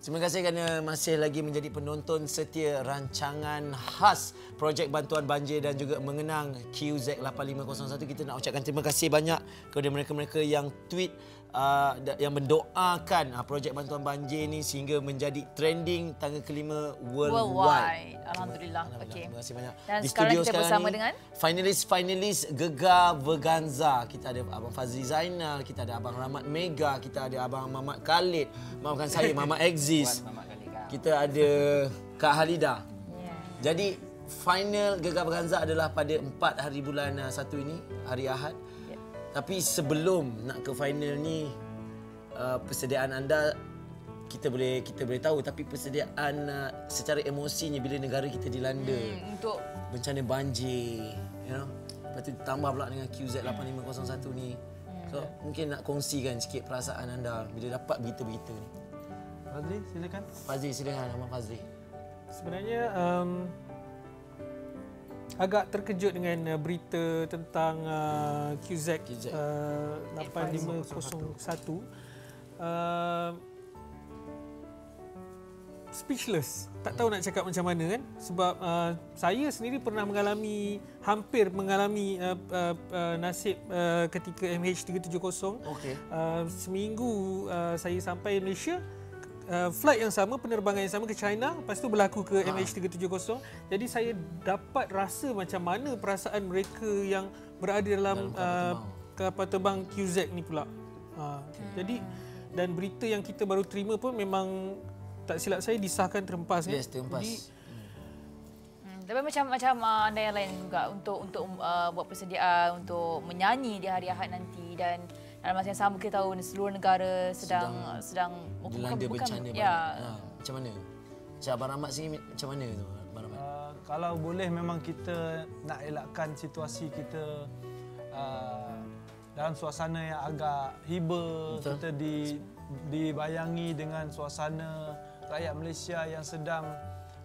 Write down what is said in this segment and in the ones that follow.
Terima kasih kerana masih lagi menjadi penonton setia rancangan khas projek bantuan banjir dan juga mengenang QZ8501. Kita nak ucapkan terima kasih banyak kepada mereka-mereka yang tweet uh, yang mendoakan uh, projek bantuan banjir ini sehingga menjadi trending tangga kelima worldwide. Worldwide. Alhamdulillah. Alhamdulillah. Okey. Terima kasih banyak. Dan Di sekarang studio kita sekarang bersama ni, dengan? Finalis-finalis Gegar Verganza. Kita ada Abang Fazli Zainal, kita ada Abang Rahmat Mega, kita ada Abang Mamat Khalid, maafkan saya Mamat Exis. Kita ada Kak Halida. Yeah. Jadi final Gegar Verganza adalah pada 4 hari bulan uh, 1 ini, hari Ahad. Ya. Tapi sebelum nak ke final ni uh, persediaan anda kita boleh kita boleh tahu tapi persediaan uh, secara emosinya bila negara kita dilanda Hmm, untuk bencana banjir, you know. Lepas tu tambah pula dengan QZ8501 ni. So, mungkin nak kongsikan sikit perasaan anda bila dapat berita-berita ni. Fazli, silakan. Fazli, silakan Abang Fazli. Sebenarnya um, agak terkejut dengan uh, berita tentang uh, QZ, QZ. uh, 8501. Uh, speechless. Tak tahu nak cakap macam mana kan sebab uh, saya sendiri pernah mengalami hampir mengalami uh, uh, uh, nasib uh, ketika MH370. Okey. Uh, seminggu uh, saya sampai Malaysia uh, flight yang sama penerbangan yang sama ke China lepas tu berlaku ke MH370 jadi saya dapat rasa macam mana perasaan mereka yang berada dalam, Dalam kapal uh, terbang. kapal terbang QZ ni pula uh, jadi dan berita yang kita baru terima pun memang tak silap saya disahkan terempas kan? Yes, terempas. Jadi, Hmm, tapi macam macam uh, anda yang lain juga untuk untuk uh, buat persediaan untuk menyanyi di hari Ahad nanti dan dalam masa yang sama kita tahu seluruh negara sedang sedang, dilanda bencana ya. Ha, macam mana? Macam Abang Rahmat sini macam mana tu Abang Rahmat? Uh, kalau boleh memang kita nak elakkan situasi kita uh, dalam suasana yang agak hibur Betul. kita di dibayangi dengan suasana rakyat Malaysia yang sedang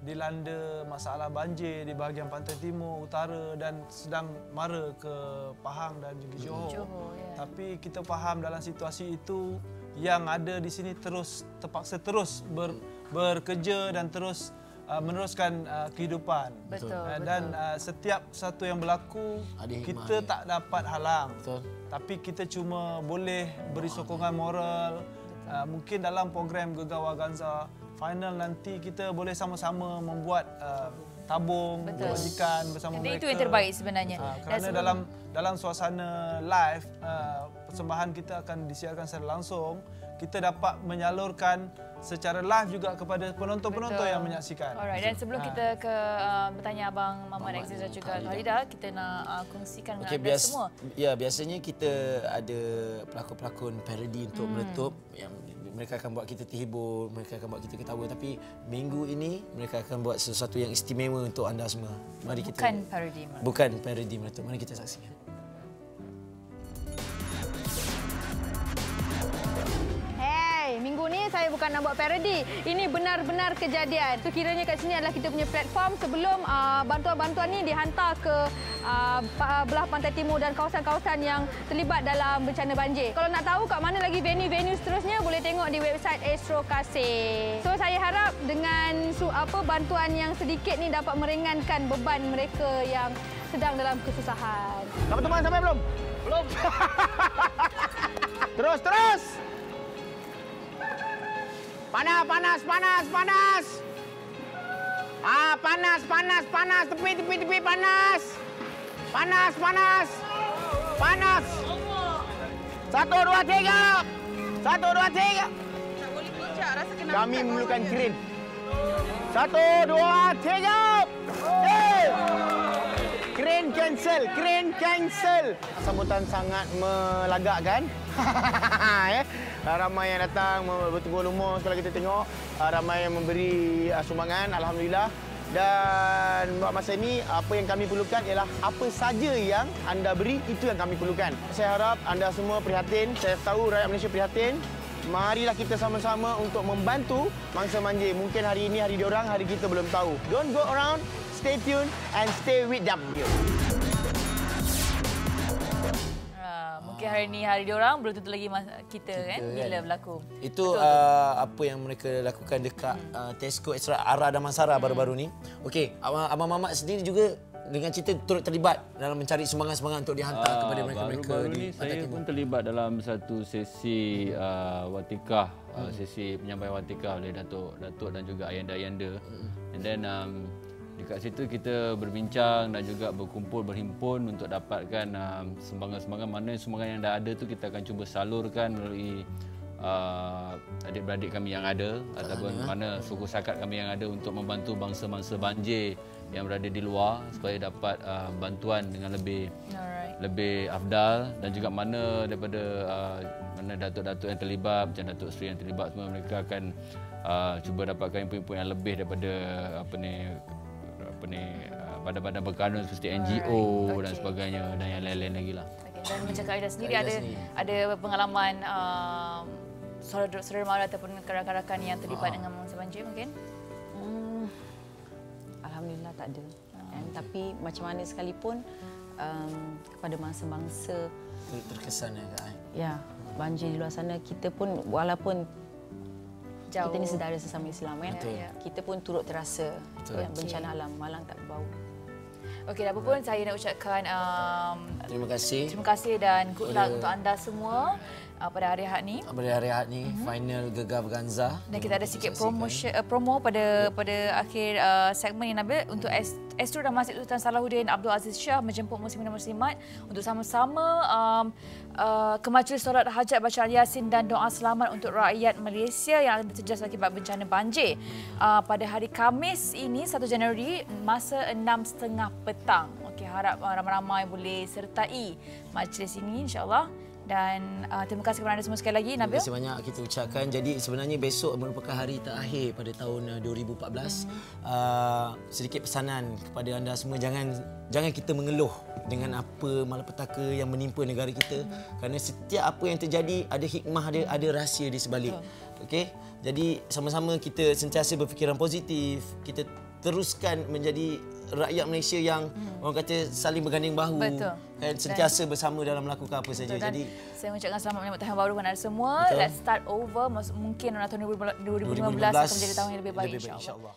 dilanda masalah banjir di bahagian pantai timur, utara dan sedang mara ke Pahang dan juga Johor. Johor, ya. Tapi kita faham dalam situasi itu yang ada di sini terus terpaksa terus ber, bekerja dan terus uh, meneruskan uh, kehidupan. betul Uh, betul. dan uh, setiap satu yang berlaku hikmah kita tak dapat halang. Betul. Tapi kita cuma boleh beri sokongan moral. Uh, mungkin dalam program Gegar Waganza final nanti kita boleh sama-sama membuat uh, tabung Betul. kebajikan bersama Jadi mereka. itu yang terbaik sebenarnya. Uh, kerana sebelum- dalam dalam suasana live uh, persembahan kita akan disiarkan secara langsung kita dapat menyalurkan secara live juga kepada penonton-penonton Betul. yang menyaksikan. Alright, dan sebelum Ha. kita ke uh, bertanya abang Muhammad Muhammad Aziz dan juga Khalida. Kita nak uh, kongsikan dengan Okey, anda bias, semua. ya biasanya kita ada pelakon-pelakon parodi untuk meletup yang mereka akan buat kita terhibur, mereka akan buat kita ketawa tapi minggu ini mereka akan buat sesuatu yang istimewa untuk anda semua. Mari kita Bukan parodi. Mak. bukan parodi meletup. Mari kita saksikan. Saya bukan nak buat parody. Ini benar-benar kejadian. So kiranya kat sini adalah kita punya platform sebelum uh, bantuan-bantuan ni dihantar ke uh, belah pantai timur dan kawasan-kawasan yang terlibat dalam bencana banjir. Kalau nak tahu kat mana lagi venue-venue seterusnya boleh tengok di website Astro Kasih. So saya harap dengan su- apa bantuan yang sedikit ni dapat meringankan beban mereka yang sedang dalam kesusahan. Dapat teman sampai belum? Belum. terus, terus. Panas, panas, panas, panas. Ah, panas, panas, panas. Tepi, tepi, tepi, panas. Panas, panas. Panas. Satu, dua, tiga. Satu, dua, tiga. Kami memerlukan krin. Satu, dua, tiga. Crane cancel, crane cancel. Sambutan sangat melagakkan. ya. Ramai yang datang bertegur lumur kalau kita tengok. Ah, Ramai yang memberi ah, sumbangan, alhamdulillah. Dan buat masa ini apa yang kami perlukan ialah apa saja yang anda beri itu yang kami perlukan. Saya harap anda semua prihatin. Saya tahu rakyat Malaysia prihatin. Marilah kita sama-sama untuk membantu mangsa banjir. Mungkin hari ini hari diorang, hari kita belum tahu. Don't go around, stay tuned and stay with them. Uh, mungkin mungkin hari ni hari diorang belum tentu lagi masa kita, kan kan. bila berlaku. Itu uh, apa yang mereka lakukan dekat uh, Tesco Extra Ara Damansara baru-baru ni. Okey, Abang, Abang Mamat sendiri juga dengan cerita turut terlibat dalam mencari sumbangan-sumbangan untuk dihantar Ah, kepada mereka-mereka Baru-baru di ni saya Timur. pun terlibat dalam satu sesi uh, watikah, uh, sesi penyampaian watikah oleh Datuk Datuk dan juga ayanda-ayanda. And then um, dekat situ kita berbincang dan juga berkumpul berhimpun untuk dapatkan um, sumbangan-sumbangan. Mana sumbangan yang dah ada tu kita akan cuba salurkan melalui uh, adik-beradik kami yang ada ataupun mana suku sakat kami yang ada untuk membantu bangsa-bangsa banjir yang berada di luar supaya dapat uh, bantuan dengan lebih Alright. lebih afdal dan juga mana daripada uh, mana datuk-datuk yang terlibat macam datuk seri yang terlibat semua mereka akan uh, cuba dapatkan input-input yang lebih daripada apa ni apa ni uh, badan-badan berkanun seperti NGO Alright, dan okay. sebagainya dan yang lain-lain lagi lah. Okay. Dan macam Kak Aida sendiri Kak Aida ada sendiri. ada pengalaman um, saudara saudara mara ataupun rakan-rakan yang terlibat dengan mangsa banjir mungkin? Alhamdulillah tak ada. Kan? Tapi macam mana sekalipun um, kepada bangsa-bangsa Ter- terkesan ya Kak. eh? ya banjir di luar sana kita pun walaupun Jauh. kita ni saudara sesama Islam kan. Betul. Ya. Kita pun turut terasa Betul. ya, bencana alam malang tak berbau. Okey, apa pun saya nak ucapkan um, Terima kasih. terima kasih dan good luck untuk anda semua uh, pada hari Ahad ni. Pada hari Ahad ni, final Gegar Ganza. Dan kita ada sikit promotion uh, promo pada pada akhir uh, segmen ini Nabil untuk S- Astro dan Masjid Sultan Salahuddin Abdul Aziz Shah menjemput muslimin dan muslimat untuk sama-sama um, uh, ke majlis solat hajat bacaan Yasin dan doa selamat untuk rakyat Malaysia yang terjejas akibat bencana banjir uh, pada hari Khamis ini 1 Januari masa 6.30 petang. Okey harap uh, ramai-ramai boleh sertai majlis ini insya-Allah dan uh, terima kasih kepada anda semua sekali lagi Terima Nabil. kasih banyak kita ucapkan. Jadi sebenarnya besok merupakan hari terakhir pada tahun uh, 2014. Uh, sedikit pesanan kepada anda semua jangan jangan kita mengeluh dengan apa malapetaka yang menimpa negara kita kerana setiap apa yang terjadi ada hikmah ada ada rahsia di sebalik. Okey. Jadi sama-sama kita sentiasa berfikiran positif. Kita teruskan menjadi rakyat Malaysia yang orang kata saling berganding bahu Betul. kan sentiasa bersama dalam melakukan apa saja. Dan Jadi saya mengucapkan selamat menyambut tahun baru kepada semua. Betul. Let's start over. Mungkin tahun 2015 akan menjadi tahun yang lebih baik, insyaAllah. insyaAllah.